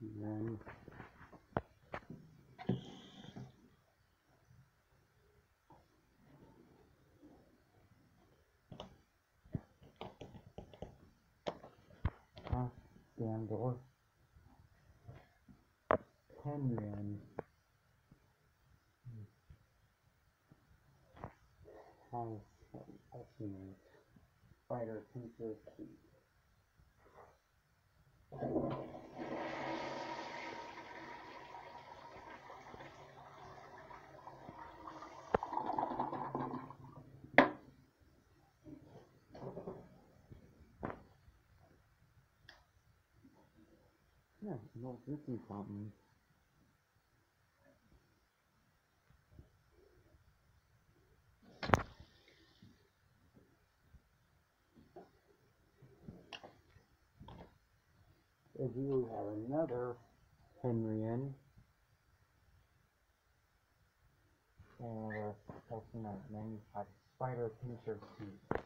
Then uh, damn door. Penryn. Has ultimate spider pincer Yeah, no drinking fountain. As you have another Penryn. And ultimate magnified spider pincer key.